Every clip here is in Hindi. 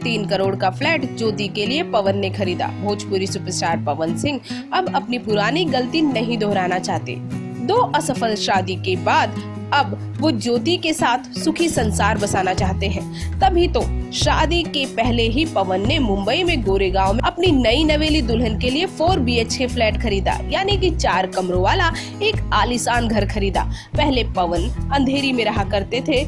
करोड़ का फ्लैट ज्योति के लिए पवन ने खरीदा। भोजपुरी सुपरस्टार पवन सिंह अब अपनी पुरानी गलती नहीं दोहराना चाहते। दो असफल शादी के बाद अब वो ज्योति के साथ सुखी संसार बसाना चाहते हैं। तभी तो शादी के पहले ही पवन ने मुंबई में गोरेगांव में अपनी नई नवेली दुल्हन के लिए four B H K flat खरीदा, यानी कि चार कमरों वाला एक आलिशान घर खरीदा। पहले पवन अंधेरी में रहा करते थे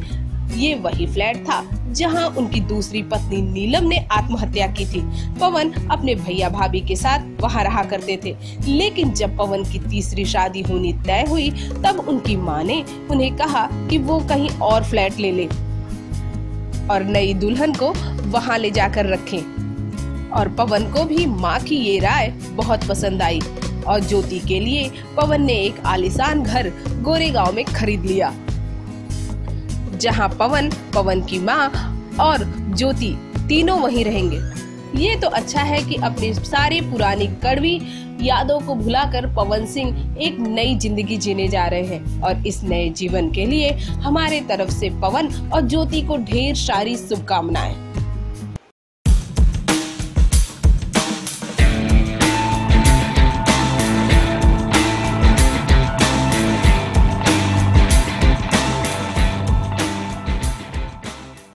ये वही फ्लैट था, जहाँ उनकी दूसरी पत्नी नीलम ने आत्महत्या की थी। पवन अपने भैया भाभी के साथ वहाँ रहा करते थे, लेकिन जब पवन की तीसरी शादी होनी तय हुई, तब उनकी माँ ने उन्हें कहा कि वो कहीं और फ्लैट ले ले और नई दुल्हन को वहाँ ले जाकर रखें। और पवन को भी माँ की ये राय बहुत पसंद आई और ज्योति के लिए पवन ने एक आलिशान घर गोरेगांव में खरीद लिया। जहाँ पवन पवन की माँ और ज्योति तीनों वहीं रहेंगे। ये तो अच्छा है कि अपने सारे पुरानी कड़वी यादों को भुलाकर पवन सिंह एक नई ज़िंदगी जीने जा रहे हैं और इस नए जीवन के लिए हमारे तरफ़ से पवन और ज्योति को ढेर सारी शुभकामनाएँ।